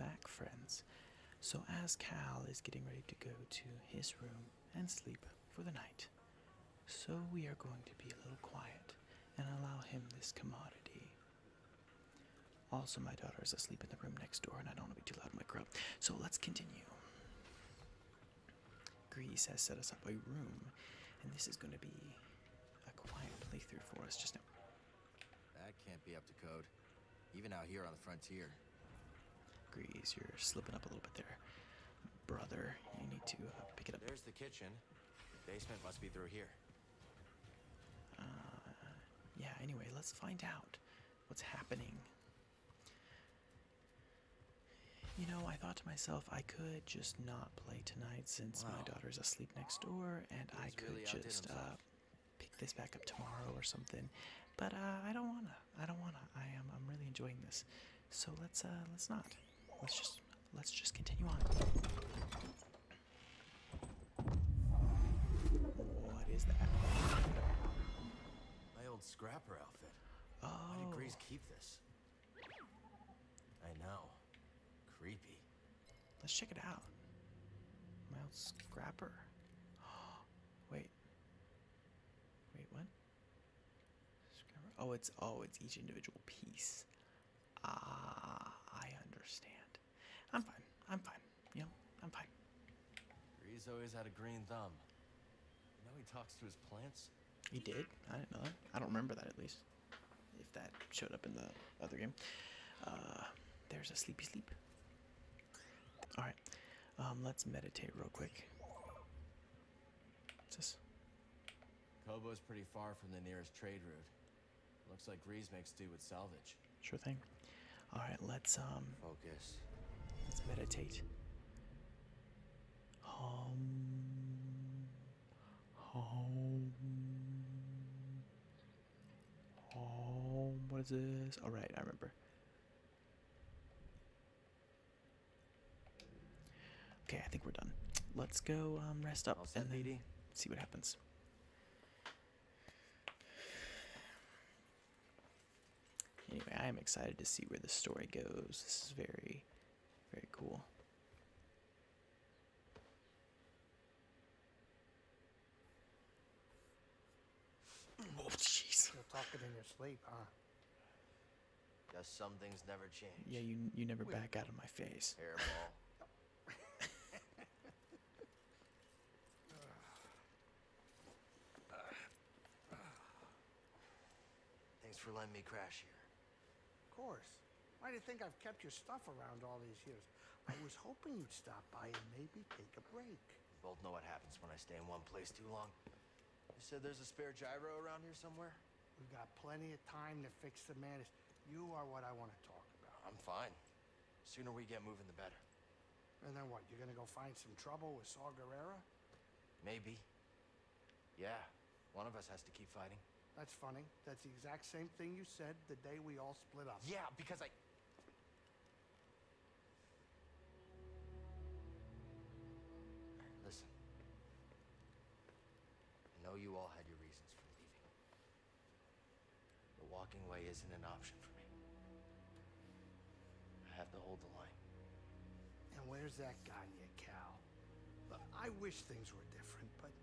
back, friends. So, as Cal is getting ready to go to his room and sleep for the night, so we are going to be a little quiet and allow him this commodity. Also, my daughter is asleep in the room next door, and I don't want to be too loud in my crowd. So, let's continue. Greez has set us up a room, and this is going to be a quiet playthrough for us just now. That can't be up to code. Even out here on the frontier. Greez, you're slipping up a little bit there. Brother, you need to uh, pick it up. There's the kitchen. The basement must be through here. Yeah, anyway, let's find out what's happening. You know, I thought to myself, I could just not play tonight since my Wow. daughter's asleep next door, and I could really just uh, pick this back up tomorrow or something. But uh, I don't wanna. I don't wanna. I am. I'm really enjoying this. So let's uh, let's not. Let's just let's just continue on. What is that? My old scrapper outfit. Oh. Why did oh. Greez keep this? I know. Creepy. Let's check it out. My old scrapper. Wait. Wait, what? Scrapper. Oh, it's oh, it's each individual piece. Ah, I understand. I'm fine. I'm fine. You know, I'm fine. Greez always had a green thumb. You know he talks to his plants? He did. I didn't know that. I don't remember that at least. If that showed up in the other game. Uh, there's a sleepy sleep. All right. Um, let's meditate real quick. What's this? Koboh's pretty far from the nearest trade route. Looks like Greez makes do with salvage. Sure thing. All right, let's um, Focus. let's meditate. Home, home, home. What is this? All right, I remember. Okay, I think we're done. Let's go um, rest up and then see what happens. Anyway, I am excited to see where the story goes. This is very, very cool. Oh, jeez. You're talking in your sleep, huh? Guess some things never change. Yeah, you you never back out of my face. Hairball. Thanks for letting me crash here. Of course. Why do you think I've kept your stuff around all these years? I was hoping you'd stop by and maybe take a break. We both know what happens when I stay in one place too long. You said there's a spare gyro around here somewhere? We've got plenty of time to fix the madness. You are what I want to talk about. I'm fine. The Sooner we get moving, the better. And then what? You're gonna go find some trouble with Saw Gerrera? Maybe. Yeah, one of us has to keep fighting. That's funny. That's the exact same thing you said the day we all split up. Yeah, because I. Listen. I know you all had your reasons for leaving. But walking away isn't an option for me. I have to hold the line. And where's that gotten you, Cal? Look, I wish things were different, but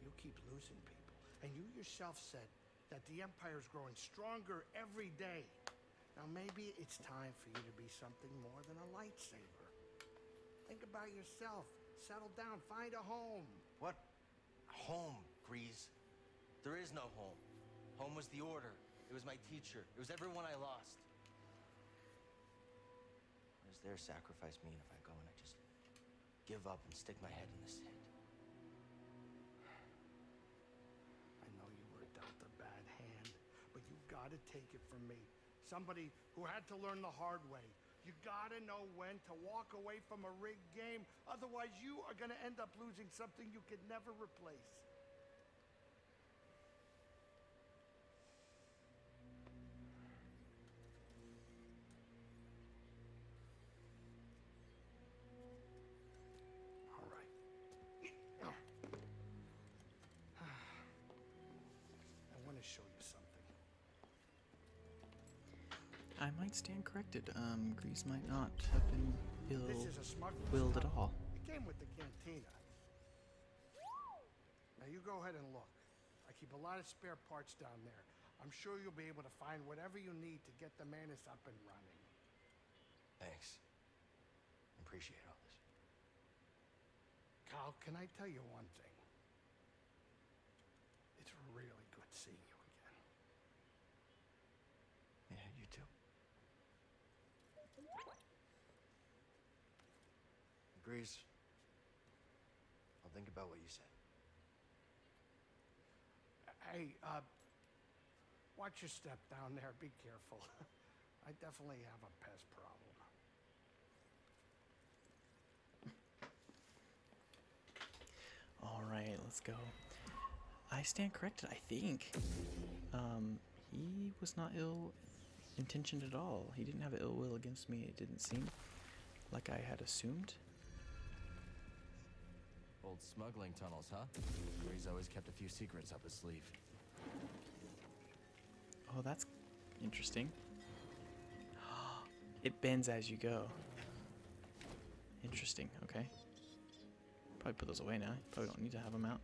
you keep losing people. And you yourself said that the empire is growing stronger every day. Now maybe it's time for you to be something more than a lightsaber. Think about yourself. Settle down. Find a home. What? Home, Greez. There is no home. Home was the order. It was my teacher. It was everyone I lost. What does their sacrifice mean if I go and I just give up and stick my head in the sand? Gotta take it from me. Somebody who had to learn the hard way. You gotta know when to walk away from a rigged game. Otherwise, you are gonna end up losing something you could never replace. Stand corrected. Um, Greez might not have been ill This is a smuggler's willed at all. It came with the cantina. Now you go ahead and look. I keep a lot of spare parts down there. I'm sure you'll be able to find whatever you need to get the Mantis up and running. Thanks. Appreciate all this. Kyle, can I tell you one thing? It's really good seeing you again. Yeah, you too. Greez. I'll think about what you said. Hey, uh, watch your step down there. Be careful. I definitely have a pest problem. All right, let's go. I stand corrected, I think. Um, he was not ill intentioned at all. He didn't have ill will against me. It didn't seem like I had assumed. Old smuggling tunnels, huh? He's always kept a few secrets up his sleeve. Oh, that's interesting. It bends as you go. Interesting. Okay. Probably put those away now. Probably don't need to have them out.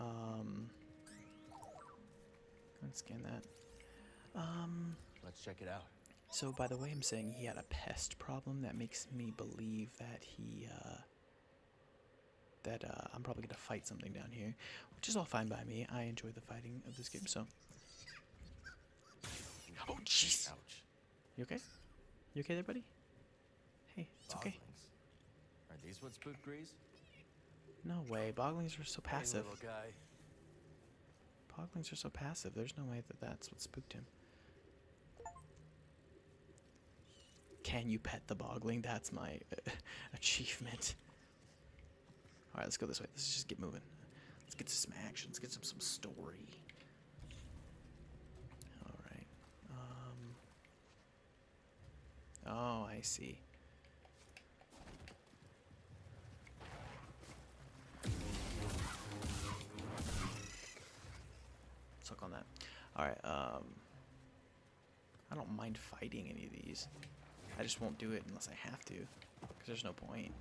Um. And scan that. Um. Let's check it out. So by the way, I'm saying he had a pest problem. That makes me believe that he, uh, that uh, I'm probably gonna fight something down here, which is all fine by me. I enjoy the fighting of this game. So. Oh jeez. Ouch. You okay? You okay there, buddy? Hey, it's okay. Are these what spooked Greez? No way. Boglings are so passive. Hey, little guy. Boglings are so passive. There's no way that that's what spooked him. Can you pet the bogling? That's my uh, achievement. All right, let's go this way. Let's just get moving. Let's get to some action. Let's get some some story. All right. Um. Oh, I see. Suck on that. All right. Um. I don't mind fighting any of these. I just won't do it unless I have to, because there's no point.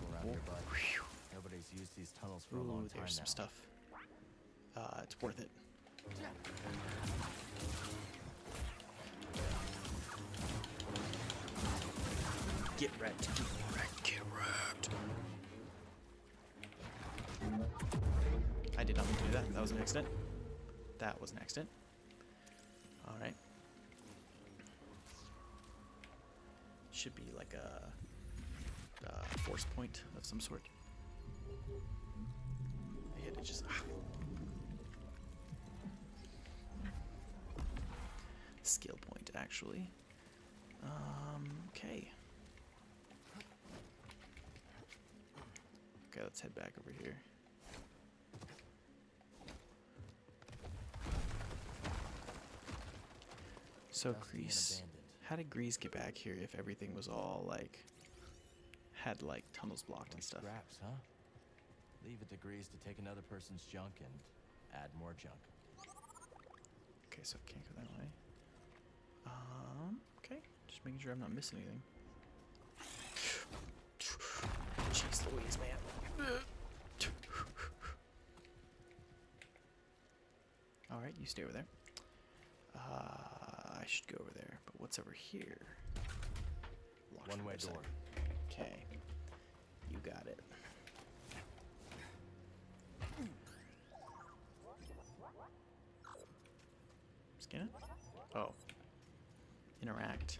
Around here. Nobody's used these tunnels for a long time there's some now. stuff. Uh, it's worth it. Get wrecked. Get wrecked. Get wrecked. I did not mean to do that. That was an accident. That was an accident. Alright. Should be like a force point of some sort. I hit it just. ah. Skill point, actually. Um, okay. Okay, let's head back over here. So Greez, how did Greez get back here if everything was all like had like tunnels blocked and stuff? Scraps, huh? Leave it to Greez to take another person's junk and add more junk. Okay, so I can't go that way. Um, okay, just making sure I'm not missing anything. Jeez Louise, man. Alright, you stay over there. Uh, I should go over there, but what's over here? One-way door. Okay, you got it. Scan it? Oh. Interact.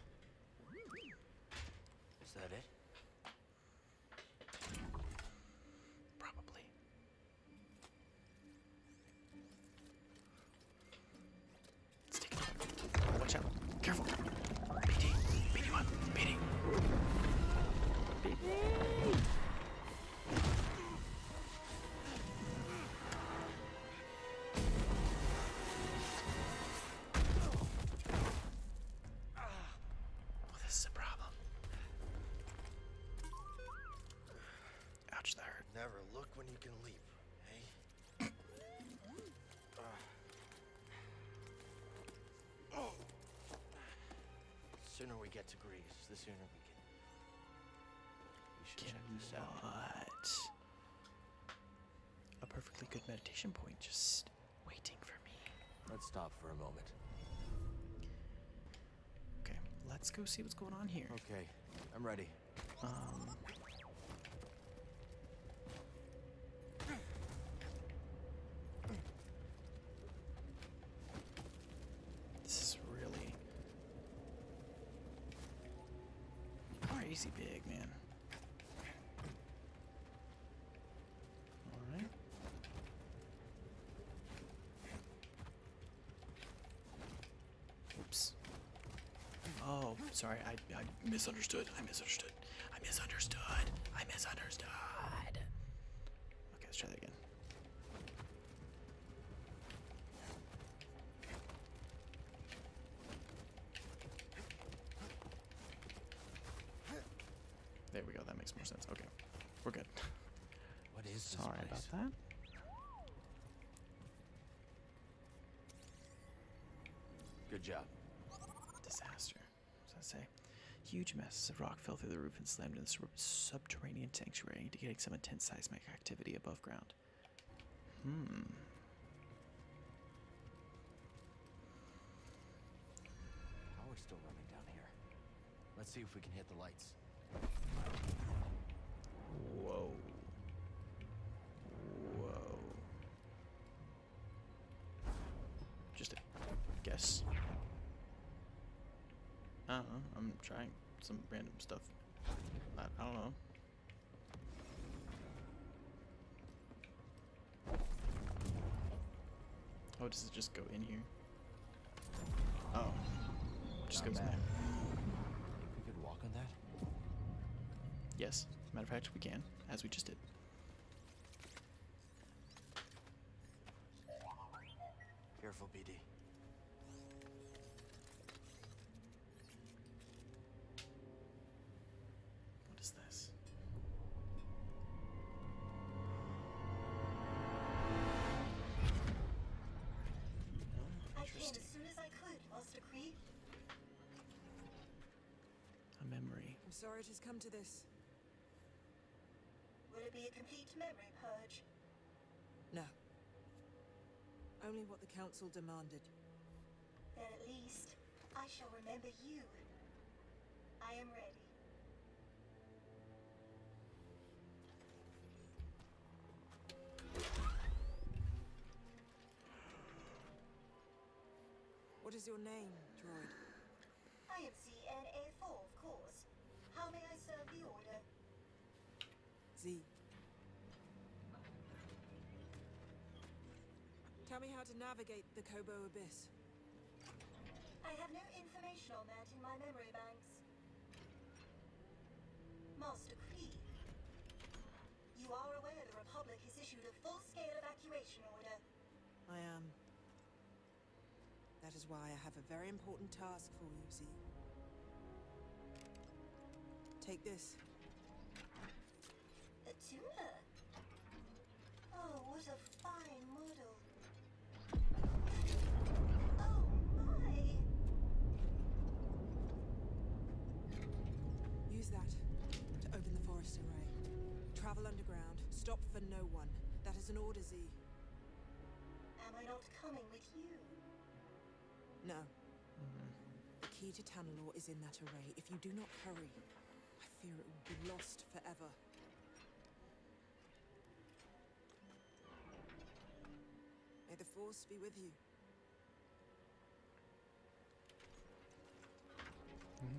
We get to Greez, the sooner we can. We should Get check this out. A perfectly good meditation point just waiting for me. Let's stop for a moment. Okay, let's go see what's going on here. Okay, I'm ready. Um. This is really big, man. All right. Oops. Oh, sorry. I, I misunderstood. I misunderstood. I misunderstood. I misunderstood. Okay, let's try that again. There we go. That makes more sense. Okay, we're good. What is about that. Good job. Disaster. What does that say? Huge masses of rock fell through the roof and slammed into the subterranean sanctuary, indicating some intense seismic activity above ground. Hmm. Power's still running down here. Let's see if we can hit the lights. Whoa. Just a guess. I don't know. I'm trying some random stuff. I, I don't know. Oh, does it just go in here? Oh. Just Not goes in there. Think we could walk on that? Yes. Matter of fact, we can, as we just did. Careful, BD. Come to this. Will it be a complete memory purge? No. Only what the council demanded. Then at least I shall remember you. I am ready. What is your name, droid? I am ZN-A4, Tell me how to navigate the Koboh Abyss. I have no information on that in my memory banks. Master Creed, you are aware the Republic has issued a full-scale evacuation order. I am. That is why I have a very important task for you, Z. Take this. A tuna? Oh, what a fine That is an order, Z. Am I not coming with you? No. The key to Tanalor is in that array. If you do not hurry, I fear it will be lost forever. May the Force be with you.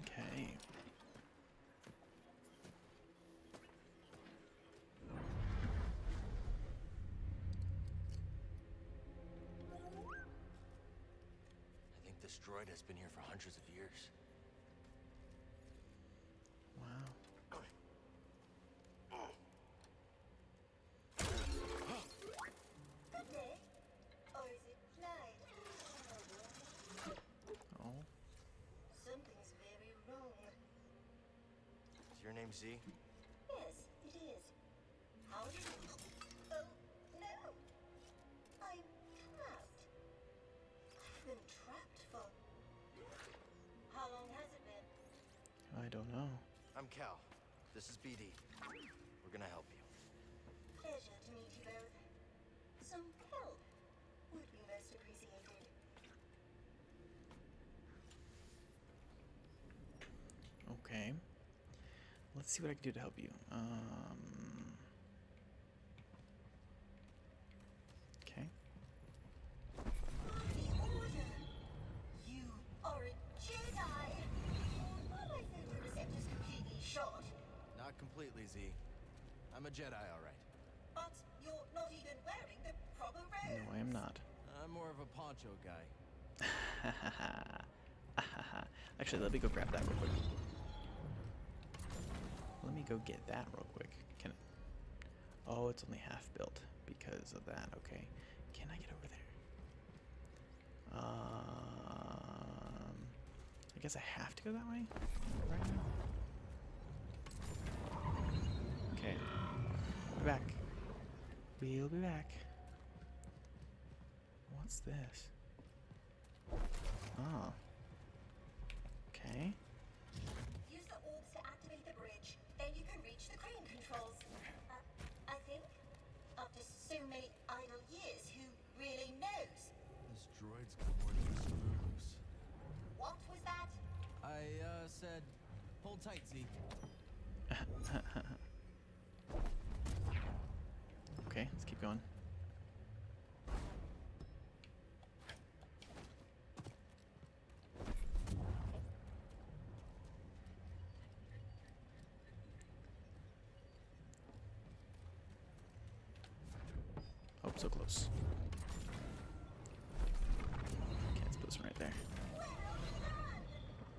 Okay. I think this droid has been here for hundreds of years. Wow. Good day? Or is it night? Oh. Something's very wrong. Is your name Z? Don't know. I'm Cal. This is BD. We're gonna help you. Pleasure to meet you both. Some help would be most appreciated. Okay. Let's see what I can do to help you. Um. Okay. The Order! You are a Jedi! Well, I think the receptor's completely shot, Not completely, Z. I'm a Jedi, all right. but you're not even wearing the proper robes. No, I am not. I'm more of a poncho guy. Actually, let me go grab that real quick. Let me go get that real quick. Can I? Oh, it's only half built because of that. Okay. Can I get over there? Um, I guess I have to go that way right now. Be back. We'll be back. What's this? Oh. Okay. Use the orbs to activate the bridge. Then you can reach the crane controls. Uh, I think. After so many idle years, who really knows? This droid's got more than a screws. What was that? I, uh, said, hold tight, Z. Okay, let's keep going. Oh, so close. Okay, let's put this one right there.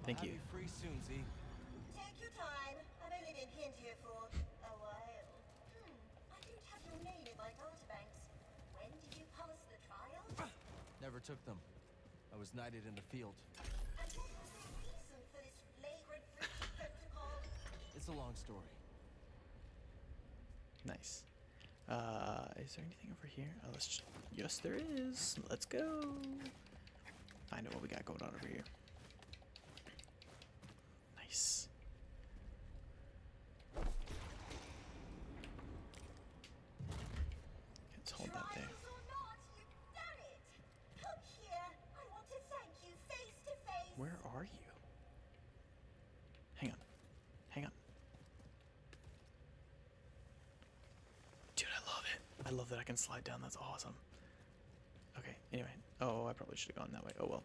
Thank you. free soon, Z. Take your time. I've only been pinned here for a while. Hmm. I don't have your name in my databanks. When did you pass the trials? Never took them. I was knighted in the field. And what was the reason for this flagrant breach of protocol? It's a long story. Nice. Uh, is there anything over here? Oh, let's ch- yes, there is. Let's go. Find out what we got going on over here. Nice. Let's hold that there. Trials or not, you've done it. Come here. I want to thank you face to face. Where are you? Hang on. Hang on. Dude, I love it. I love that I can slide down. That's awesome. Okay, anyway. Oh, I probably should have gone that way. Oh well.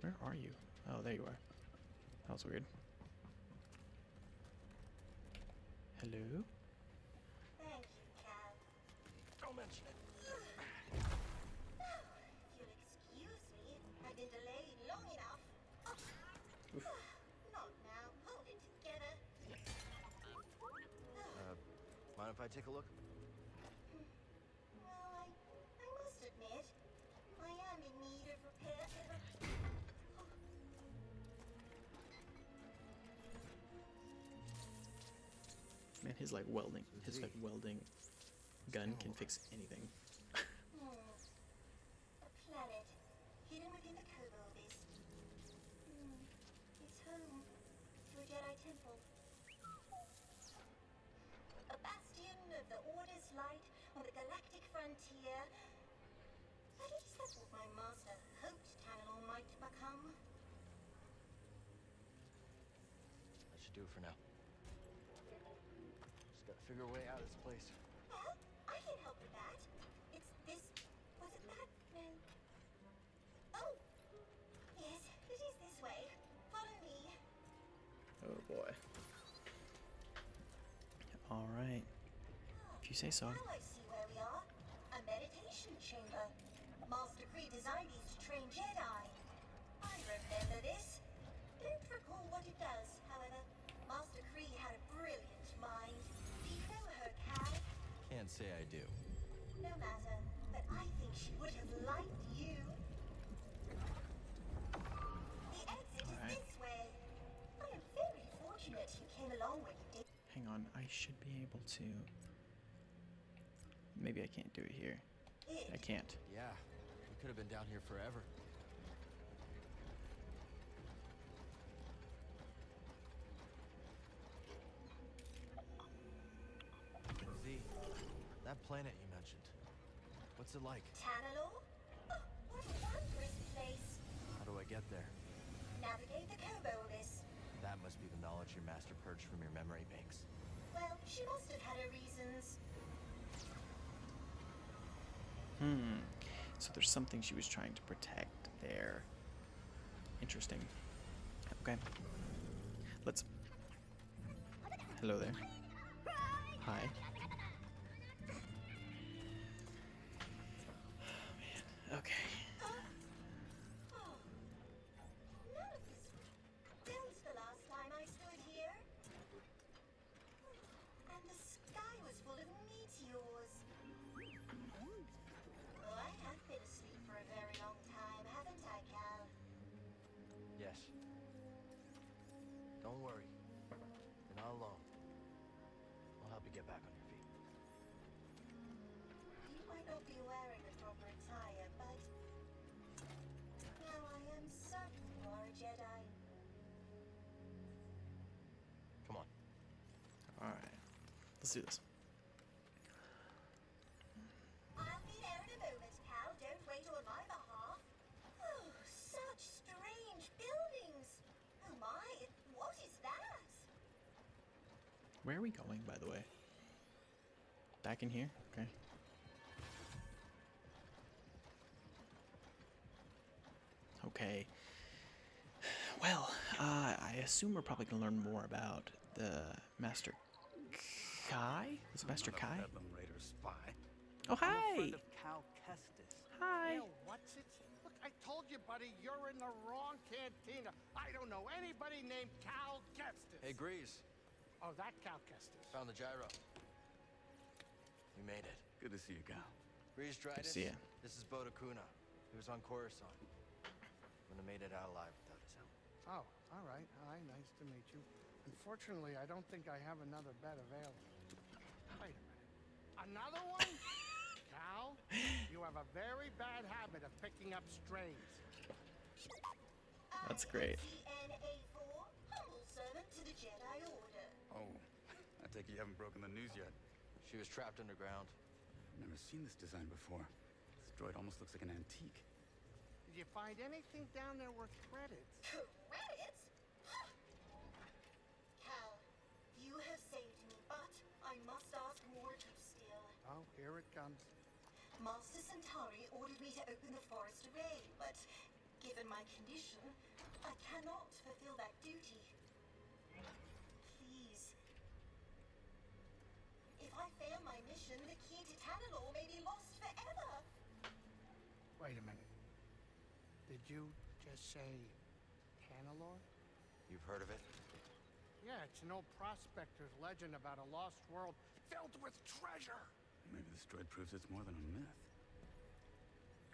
Where are you? Oh, there you are. That was weird. Hello? Thank you, Cal. Don't mention it. If you'll excuse me, I've been delayed long enough. Not now. Hold it together. Uh, mind if I take a look? Well, I, I must admit, I am in need of repair. Man, his like welding, his like welding gun can oh. fix anything. Hmm. A planet hidden within the Kobolds. Hmm. It's home to a Jedi temple. A bastion of the Order's light on the galactic frontier. At least that's what my master hoped Tanalor might become. That should do it for now. Just gotta figure a way out of this place. Well, I can help with that. It's this. Was it that? No. Oh! Yes, it is this way. Follow me. Oh boy. All right. If you say so. Now I see where we are. A meditation chamber. Master Khri designed these to train Jedi. I remember this. Don't recall what it does, however. Master Khri had a brilliant mind. Do you know her, Cal? Can't say I do. No matter, but I think she would have liked you. The exit Alright. is this way. I am very fortunate you came along when you did. Hang on, I should be able to. Maybe I can't do it here. I can't. Yeah, we could have been down here forever. Z, that planet you mentioned. What's it like? Tanalor? Oh, what a wondrous place. How do I get there? Navigate the Koboh That must be the knowledge your master purged from your memory banks. Well, she must have had her reasons. Hmm. So there's something she was trying to protect there. Interesting. Okay. Let's. Hello there. Hi. Oh, man. Okay. Do this. I'll be there in a moment, Cal. Don't wait on my behalf. Oh, such strange buildings. Oh my, what is that? Where are we going, by the way? Back in here? Okay. Okay. Well, uh, I assume we're probably going to learn more about the Master Kai? Is it Master Kai? Raider spy. Oh, I'm a hi! of Cal Kestis. Hi! Hell, what's it? Look, I told you, buddy, you're in the wrong cantina. I don't know anybody named Cal Kestis. Hey, Greez. Oh, that Cal Kestis. Found the gyro. We made it. Good to see you, Cal. Greez Dritus. see ya. This is Bode Akuna. He was on Coruscant. Wouldn't have made it out alive without his help. Oh, all right. Hi, nice to meet you. Unfortunately, I don't think I have another bed available. Wait a minute. Another one? Cal, you have a very bad habit of picking up strays. That's great. ZN-A4, humble servant to the Jedi Order. Oh, I take it you haven't broken the news yet. She was trapped underground. Never seen this design before. This droid almost looks like an antique. Did you find anything down there worth credits? Credits? Cal, you have saved me, but I must ask Mordred still. Here it comes. Master Santari ordered me to open the forest array, but given my condition, I cannot fulfill that duty. Please. If I fail my mission, the key to Tanalor may be lost forever. Wait a minute. Did you just say Tanalor? You've heard of it? Yeah, it's an old prospector's legend about a lost world filled with treasure. Maybe this droid proves it's more than a myth.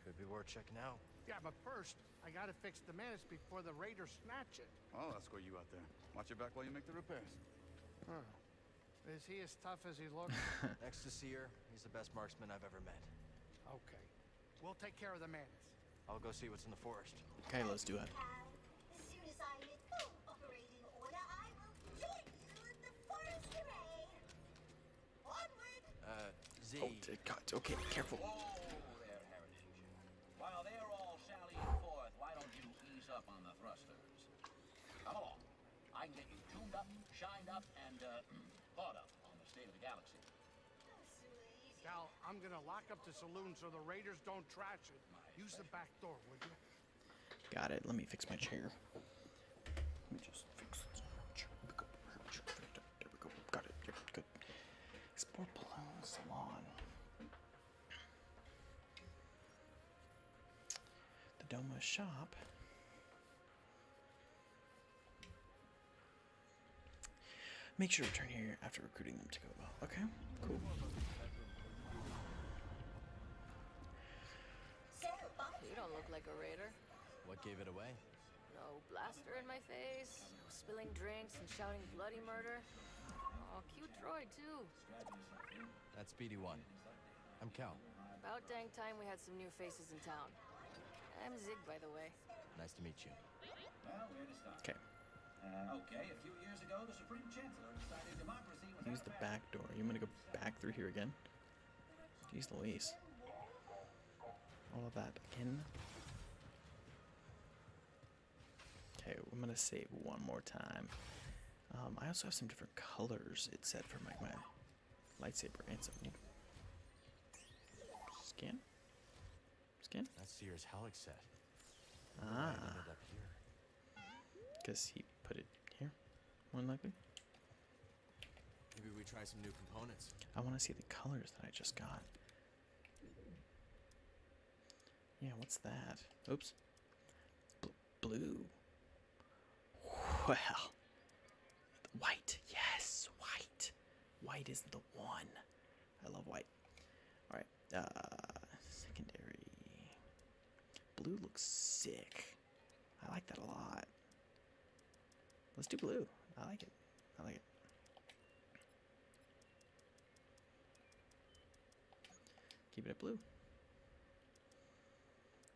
Could be worth checking out. Yeah, but first, I gotta fix the Mantis before the raiders snatch it. Oh, I'll escort you out there. Watch your back while you make the repairs. Huh. Is he as tough as he looks? Next to Cere, he's the best marksman I've ever met. okay. We'll take care of the Mantis. I'll go see what's in the forest. Okay, let's do it. Oh, dear God. Okay, careful. Whoa there, Heritage. While they're all sallying forth, why don't you ease up on the thrusters? Come along. I can get you tuned up, shined up, and uh, caught up on the state of the galaxy. Cal, I'm gonna lock up the saloon so the raiders don't trash it. Use the back door, would you? Got it. Let me fix my chair. Let me just fix this chair. There we go. Got it. Yep, good. Explore Balloon Salon. The Doma shop. Make sure to return here after recruiting them to go well. Okay, cool. You don't look like a raider. What gave it away? No blaster in my face, no spilling drinks and shouting bloody murder. Oh, cute droid, too. That's Speedy One. I'm Cal. About dang time we had some new faces in town. I'm Zeeg, by the way. Nice to meet you. Well, where to start? Okay. Uh, okay, a few years ago, the Supreme Chancellor decided democracy was Use the back door. You want to go back through here again? Jeez Louise. All of that again. Okay, I'm gonna save one more time. Um, I also have some different colors it said for my, my lightsaber and some skin. Skin? That's Sears Halleck set. Ah, Ended up here. because he put it here, more likely. Maybe we try some new components. I want to see the colors that I just got. Yeah, what's that? Oops. B- blue. Well. White. Yes, white. White is the one. I love white. All right. Uh. Blue looks sick. I like that a lot. Let's do blue. I like it. I like it. Keep it at blue.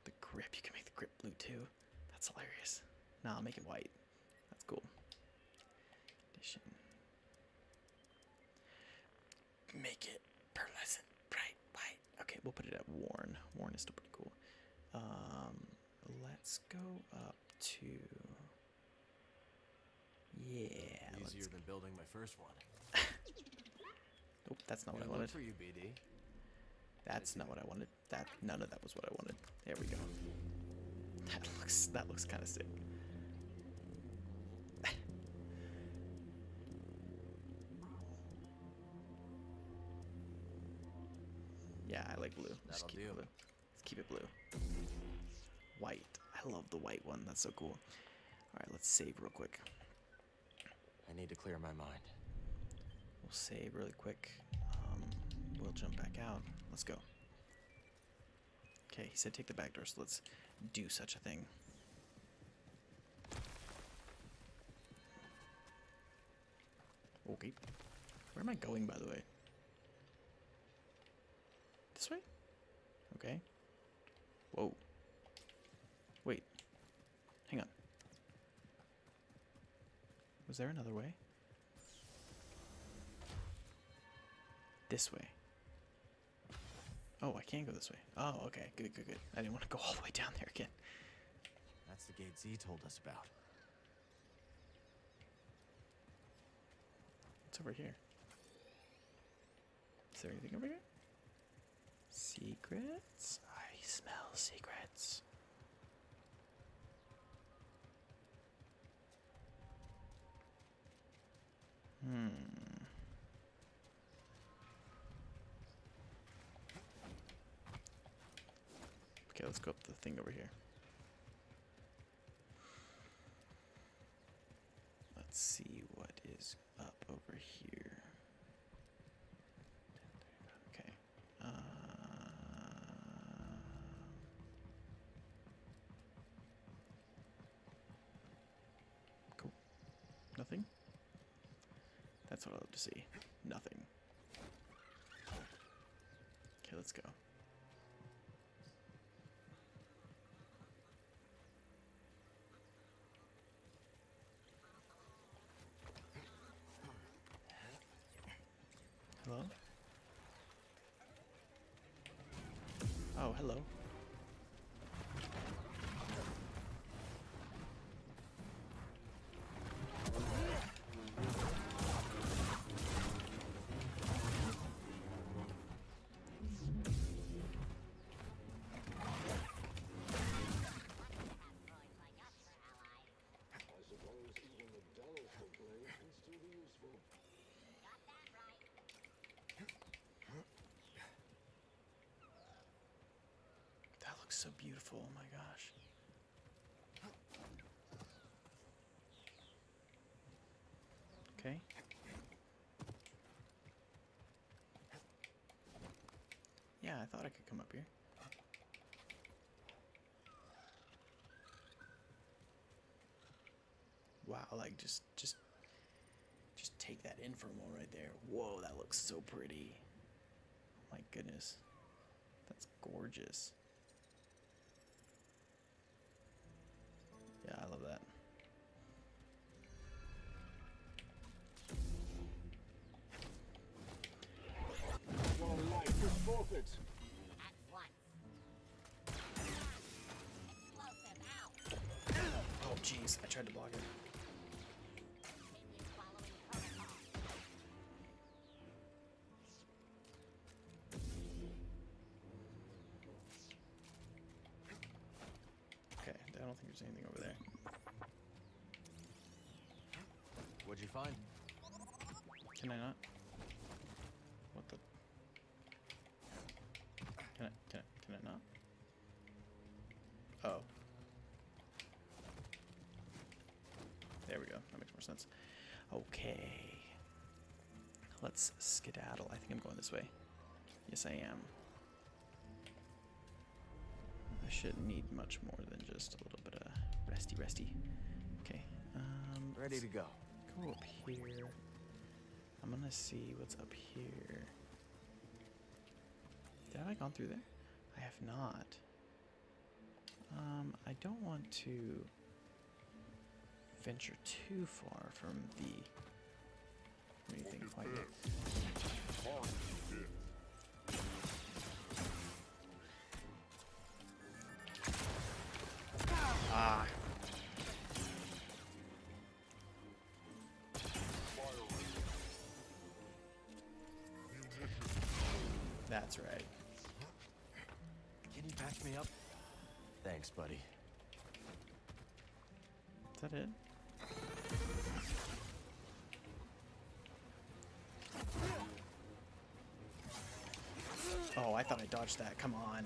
The grip, you can make the grip blue too. That's hilarious. Nah, I'll make it white. That's cool. Condition. Make it pearlescent, bright white. Okay, we'll put it at worn. Worn is still pretty cool. Um, let's go up to. Yeah. let's Easier than building my first one. Nope, that's not what I wanted. for you, BD. That's not what I wanted. That none of that was what I wanted. There we go. That looks that looks kind of sick. yeah, I like blue. Just That'll keep do. blue. Keep it blue. White. I love the white one. That's so cool. All right, let's save real quick. I need to clear my mind. We'll save really quick. Um, we'll jump back out. Let's go. Okay, he said take the back door, so let's do such a thing. Okay. Where am I going, by the way? This way? Okay. Whoa. Wait. Hang on. Was there another way? This way. Oh, I can't go this way. Oh, okay. Good, good, good. I didn't want to go all the way down there again. That's the gate Z told us about. What's over here? Is there anything over here? Secrets? I smell secrets. Hmm. Okay, let's go up the thing over here. Let's see what is up over here. Okay. Uh, cool. Nothing? That's what I love to see. Nothing. Okay, let's go. Looks so beautiful. Oh my gosh. Okay. Yeah, I thought I could come up here. Wow, like just just just take that in for a moment right there. Whoa, that looks so pretty. Oh my goodness. That's gorgeous. Jeez, I tried to block it. Okay, I don't think there's anything over there. What'd you find? Can I not? What the? Can I? Can I? Can I not? Oh. There we go. That makes more sense. Okay. Let's skedaddle. I think I'm going this way. Yes, I am. I shouldn't need much more than just a little bit of resty, resty. Okay. Um, Ready to go. Go up here. I'm gonna see what's up here. Did have I gone through there? I have not. Um, I don't want to venture too far from the anything quite yet. Ah. That's right. Can you patch me up? Thanks, buddy. Is that it? Oh, I thought I dodged that. Come on.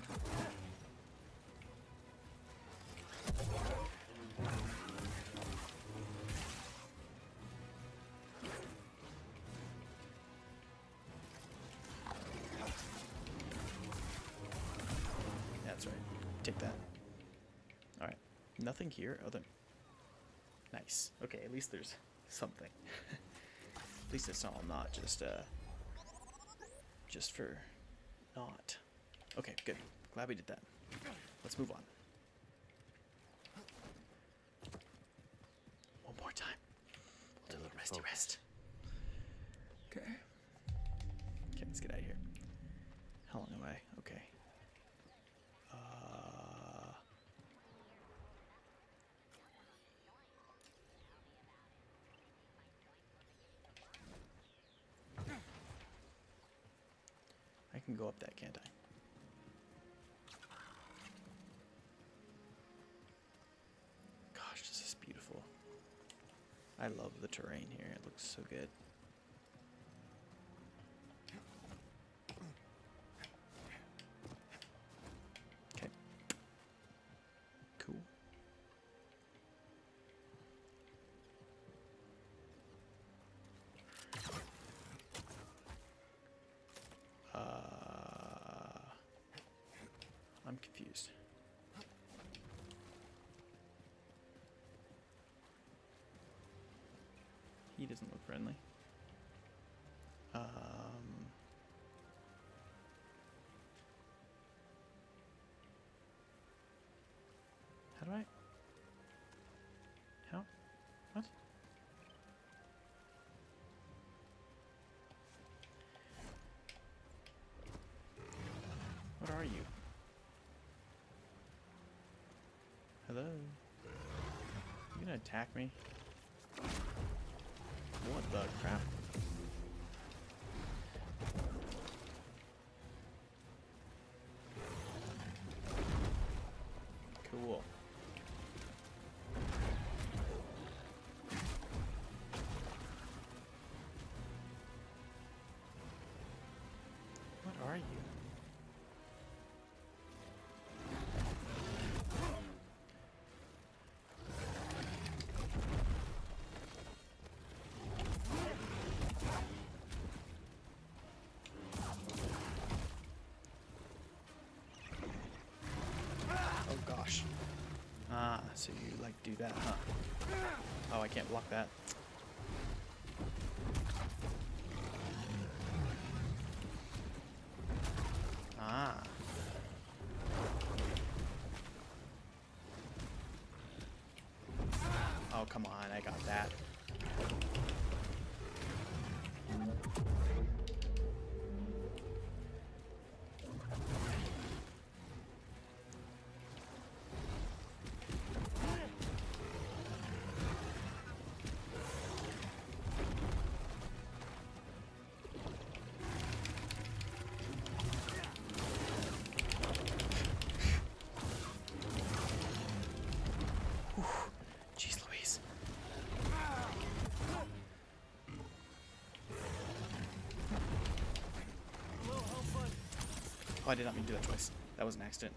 That's right. Take that. Alright. Nothing here other Nice. Okay, at least there's something. at least it's all not just uh just for not. Okay, good. Glad we did that. Let's move on. One more time. We'll do a little resty rest. Okay. Okay, let's get out of here. How long am I? Okay. Uh I can go up that, can't I? Gosh, this is beautiful. I love the terrain here. It looks so good. Are you? Hello? You gonna attack me? What the crap? So you like do that, huh? Oh, I can't block that. Oh, I did not mean to do that twice. That was an accident.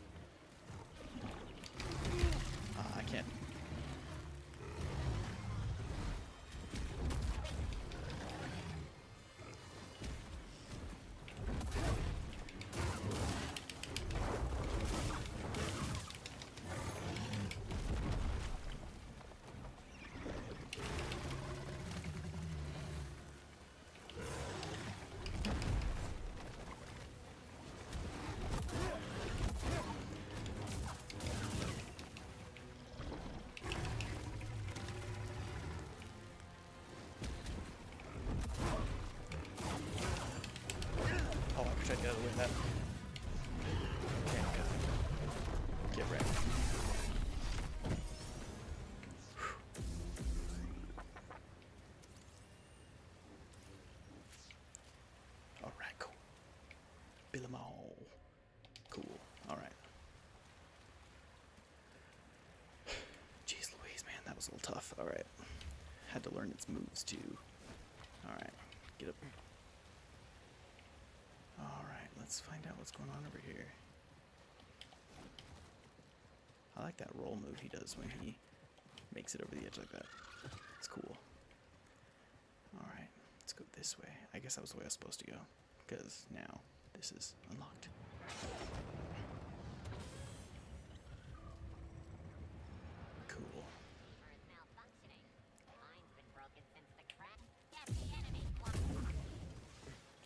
Had to learn its moves too. Alright. Get up. Alright, let's find out what's going on over here. I like that roll move he does when he makes it over the edge like that. It's cool. Alright, let's go this way. I guess that was the way I was supposed to go. Because now this is unlocked. Cool.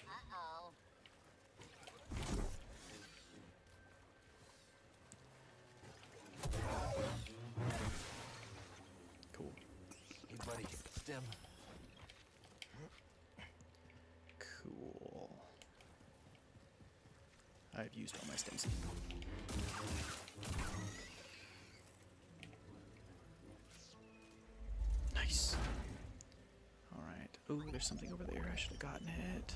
Uh-oh. Cool. Hey, buddy, stim. Cool. I've used all my stims. Nice. Alright. Ooh, there's something over there. I should have gotten it.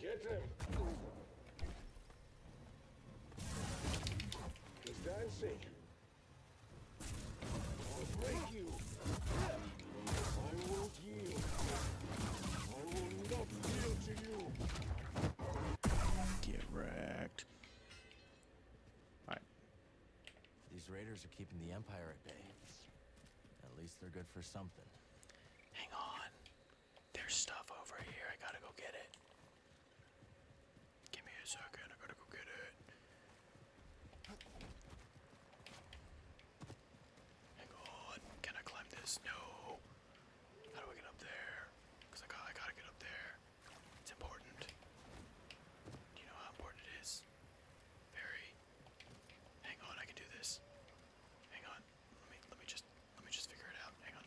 Get him! He's dancing. I'll break you. I won't yield. I will not yield to you. Get wrecked. Alright. These raiders are keeping the Empire at bay. At least they're good for something. Hang on. There's stuff over here. I gotta go get it. Give me a second. I gotta go get it. Hang on. Can I climb this? No. How do I get up there? Cause I got I gotta get up there. It's important. Do you know how important it is? Very. Hang on, I can do this. Hang on. Let me let me just let me just figure it out. Hang on.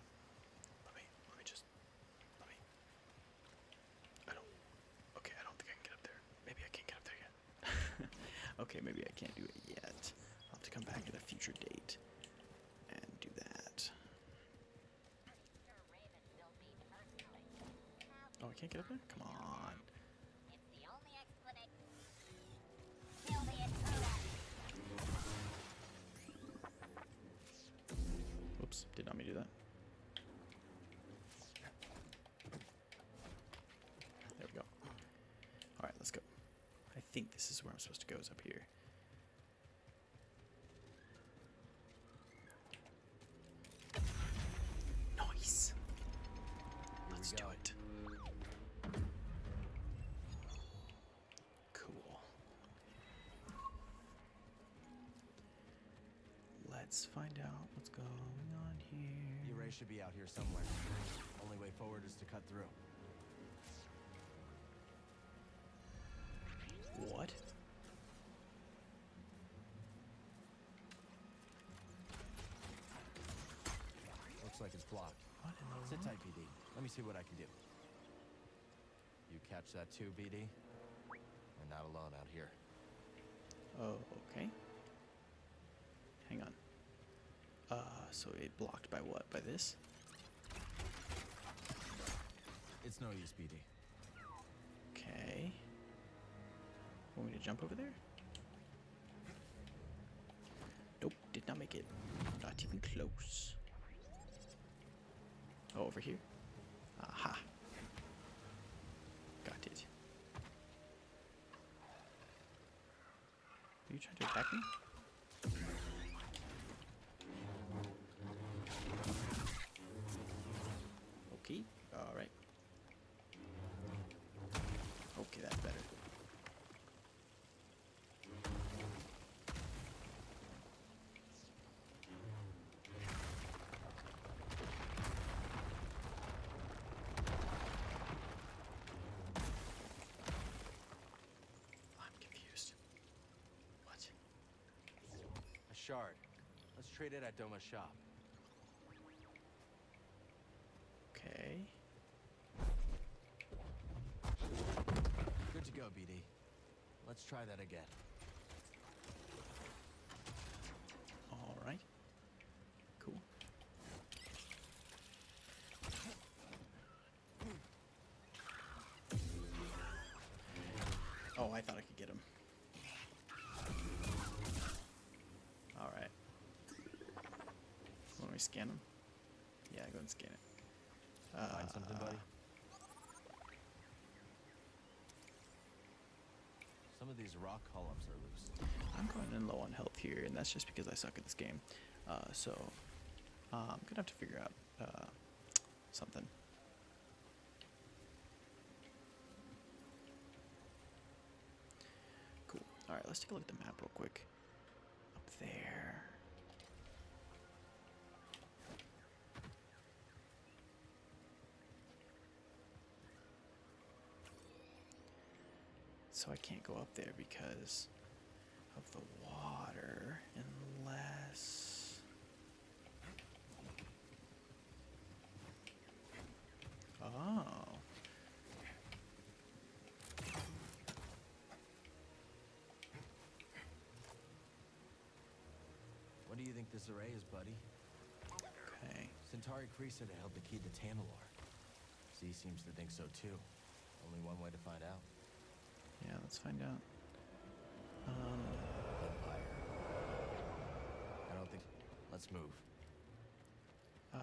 Let me let me just let me I don't Okay, I don't think I can get up there. Maybe I can't get up there yet. okay, maybe I can't do it yet. I'll have to come back at a future date and do that. Oh, I can't get up there? Come on. Oops, did not mean to do that. There we go. Alright, let's go. I think this is where I'm supposed to go, is up here. Nice. Let's do it. Cool. Let's find out what's going on here. The array should be out here somewhere. Only way forward is to cut through. What? Looks like it's blocked. What in the Sit tight, BD. Let me see what I can do. You catch that too, BD? We're not alone out here. Oh, okay. Hang on. Uh, so it blocked by what? By this? It's no use, BD. Okay. Want me to jump over there? Nope, did not make it. Not even close. Oh, over here? Aha. Got it. Are you trying to attack me? Okay, alright. Okay, that's better. I'm confused. What? A shard. Let's trade it at Doma's shop. Okay. Good to go, BD. Let's try that again. All right. Cool. Oh, I thought I could get him. All right. Want me to scan him? Yeah, go and scan it. Uh, Find something, buddy? Some of these rock columns are loose. I'm going in low on health here, and that's just because I suck at this game. Uh, so uh, I'm gonna have to figure out uh, something. Cool. All right, let's take a look at the map real quick. Up there. So I can't go up there because of the water unless Oh. What do you think this array is, buddy? Okay. Santari Khri said it held the key to Tanalorr. Zee seems to think so too. Only one way to find out. Yeah, let's find out. Um, Empire. I don't think. Let's move. uh,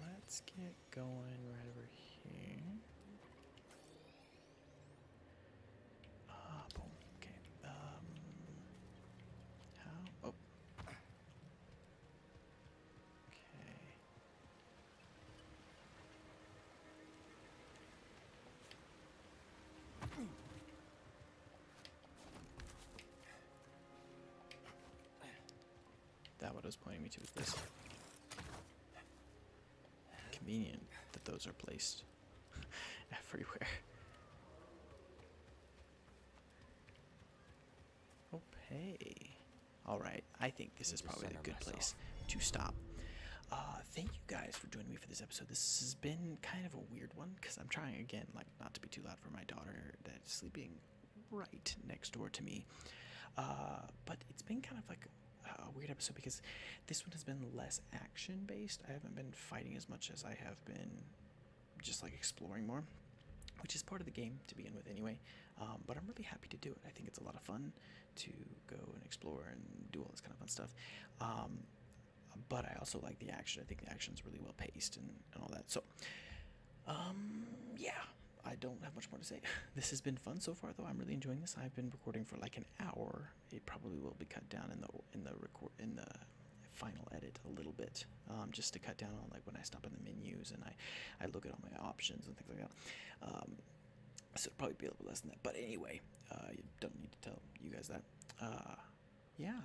let's get going right over here. Ah, boom. Okay. Um, how? Oh. Okay. That what it was pointing me to was this. Convenient that those are placed everywhere. Oh, hey. Alright, I think this is probably a good place to stop. Uh, thank you guys for joining me for this episode. This has been kind of a weird one because I'm trying again, like, not to be too loud for my daughter that's sleeping right next door to me. Uh, but it's been kind of like a weird episode because this one has been less action based. I haven't been fighting as much as I have been just like exploring more, which is part of the game to begin with anyway. Um, but I'm really happy to do it. I think it's a lot of fun to go and explore and do all this kind of fun stuff. Um, but I also like the action. I think the action's really well paced and, and all that. So, um, yeah, I don't have much more to say. This has been fun so far, though. I'm really enjoying this. I've been recording for like an hour. It probably will be cut down in the in the record in the final edit a little bit, um, just to cut down on like when I stop in the menus and I I look at all my options and things like that. Um, so it'll probably be a little less than that. But anyway, uh, you don't need to tell you guys that. Uh, yeah,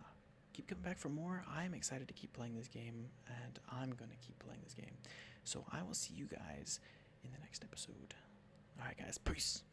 keep coming back for more. I'm excited to keep playing this game, and I'm gonna keep playing this game. So I will see you guys in the next episode. All right, guys, peace.